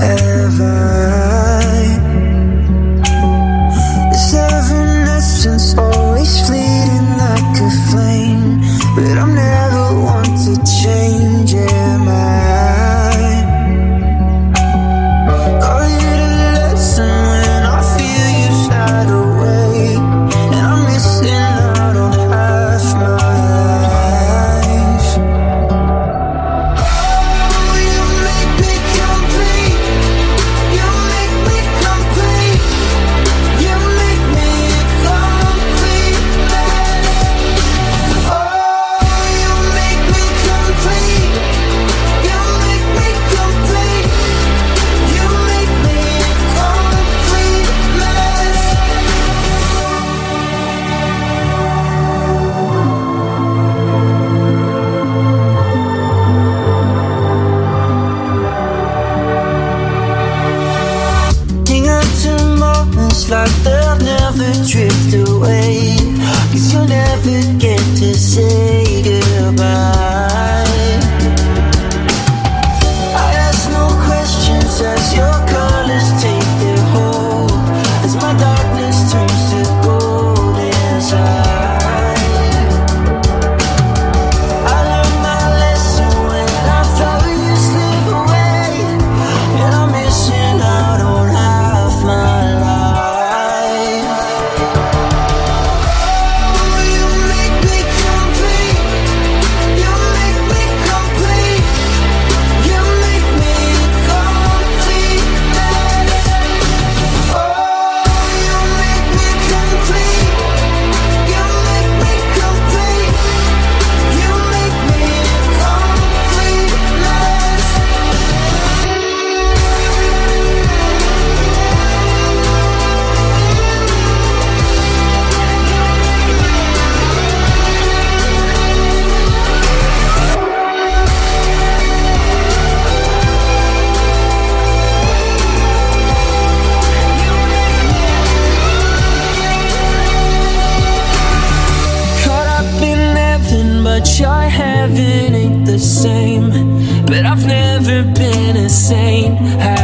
ever. like love never drift away. Cause you never get to say the same But I've never been insane. I